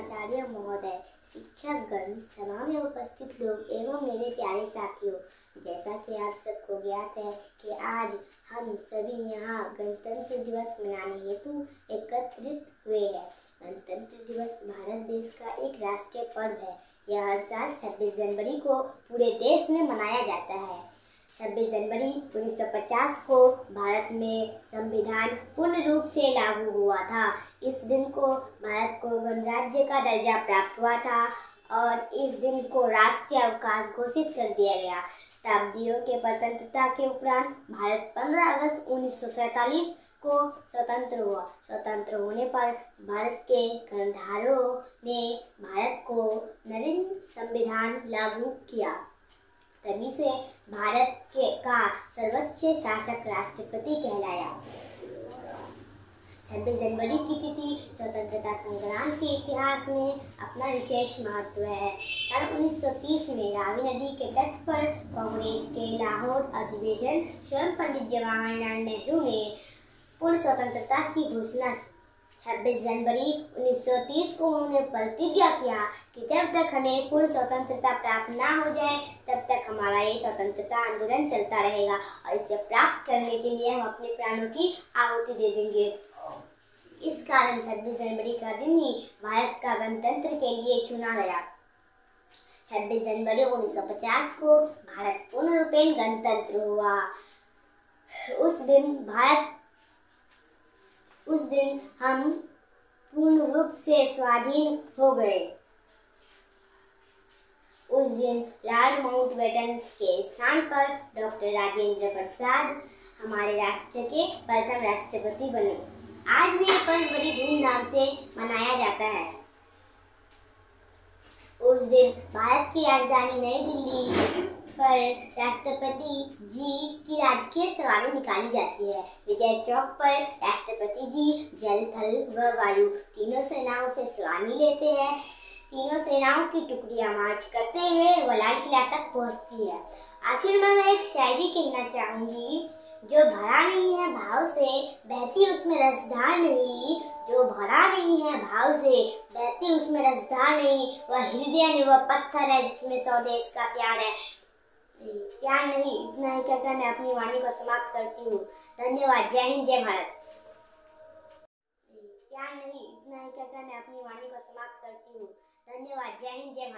प्रधानाचार्य महोदय शिक्षक गण सभा में उपस्थित लोग एवं मेरे प्यारे साथियों, जैसा कि आप सबको ज्ञात है कि आज हम सभी यहाँ गणतंत्र दिवस मनाने हेतु एकत्रित हुए हैं। गणतंत्र दिवस भारत देश का एक राष्ट्रीय पर्व है। यह हर साल 26 जनवरी को पूरे देश में मनाया जाता है। 26 जनवरी 1950 को भारत में संविधान पूर्ण रूप से लागू हुआ था। इस दिन को भारत को गणराज्य का दर्जा प्राप्त हुआ था और इस दिन को राष्ट्रीय अवकाश घोषित कर दिया गया। शताब्दियों के स्वतंत्रता के उपरांत भारत 15 अगस्त उन्नीस सौ सैंतालीस को स्वतंत्र हुआ। स्वतंत्र होने पर भारत के कर्णधारों ने भारत को नवीन संविधान लागू किया। तभी से भारत के का सर्वोच्च शासक राष्ट्रपति कहलाया। छब्बीस जनवरी की तिथि स्वतंत्रता संग्राम के इतिहास में अपना विशेष महत्व है। सन 1930 में रावी नदी के तट पर कांग्रेस के लाहौर अधिवेशन स्वयं पंडित जवाहरलाल नेहरू ने पूर्ण स्वतंत्रता की घोषणा की। 26 जनवरी 1930 को उन्होंने प्रतिज्ञा किया कि जब तक हमें पूर्ण स्वतंत्रता प्राप्त ना हो जाए, तब तक हमारा ये स्वतंत्रता आंदोलन चलता रहेगा और इसे प्राप्त करने के लिए हम अपने प्राणों की आहुति दे देंगे। इस कारण 26 जनवरी का दिन ही भारत का गणतंत्र के लिए चुना गया। 26 जनवरी 1950 को भारत पूर्ण रूपेण गणतंत्र हुआ। उस दिन भारत उस दिन हम पूर्ण रूप से स्वाधीन हो गए। उस दिन लॉर्ड माउंटबेटन के स्थान पर डॉक्टर राजेंद्र प्रसाद हमारे राष्ट्र के प्रथम राष्ट्रपति बने। आज भी पर्व बड़ी धूमधाम से मनाया जाता है। उस दिन भारत की राजधानी नई दिल्ली पर राष्ट्रपति जी की राजकीय सवारी निकाली जाती है। विजय चौक पर राष्ट्रपति जी जल, थल व वायु तीनों सेनाओं से सलामी लेते हैं। तीनों सेनाओं की टुकड़ियाँ मार्च करते हुए वो लाल किला तक पहुँचती है। आखिर में मैं एक शायरी कहना चाहूँगी, जो भरा नहीं है भाव से, बहती उसमें रसधार नहीं। जो भरा नहीं है भाव से, बहती उसमें रसधार नहीं। वह हृदय नहीं वह पत्थर है जिसमें स्वदेश का प्यार है। प्यार नहीं, इतना ही कहकर मैं अपनी वाणी को समाप्त करती हूँ। धन्यवाद, जय हिंद, जय भारत। क्या नहीं, इतना ही कहकर मैं अपनी वाणी को समाप्त करती हूँ। धन्यवाद, जय हिंद, जय भारत।